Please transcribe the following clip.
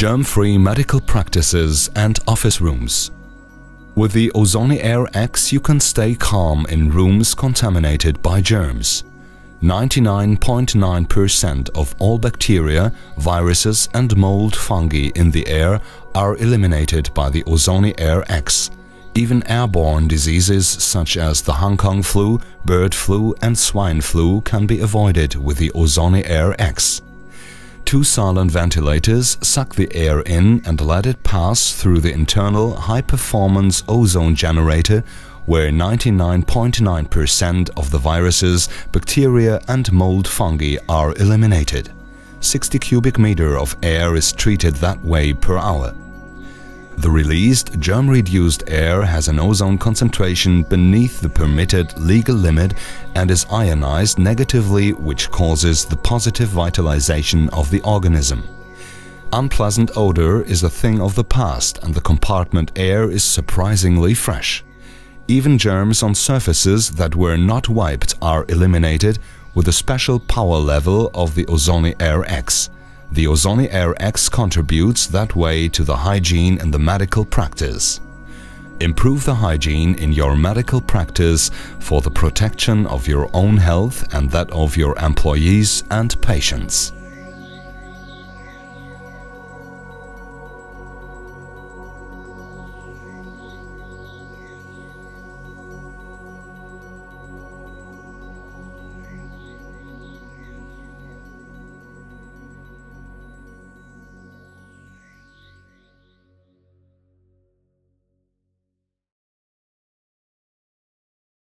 Germ-free medical practices and office rooms. With the Ozoni Air X you can stay calm in rooms contaminated by germs. 99.9% .9 of all bacteria, viruses and mold fungi in the air are eliminated by the Ozoni Air X. Even airborne diseases such as the Hong Kong flu, bird flu and swine flu can be avoided with the Ozoni Air X. Two silent ventilators suck the air in and let it pass through the internal high-performance ozone generator where 99.9% .9 of the viruses, bacteria and mold fungi are eliminated. 60 cubic meter of air is treated that way per hour. The released germ-reduced air has an ozone concentration beneath the permitted legal limit and is ionized negatively which causes the positive vitalization of the organism. Unpleasant odor is a thing of the past and the compartment air is surprisingly fresh. Even germs on surfaces that were not wiped are eliminated with a special power level of the Ozoni Air X. The Ozoni Air X contributes that way to the hygiene in the medical practice. Improve the hygiene in your medical practice for the protection of your own health and that of your employees and patients.